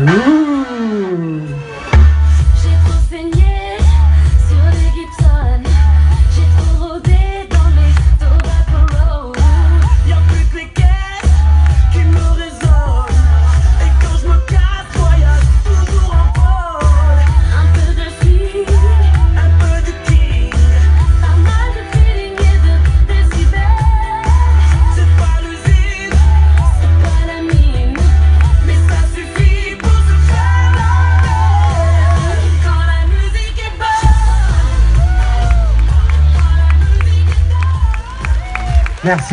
ooh Merci.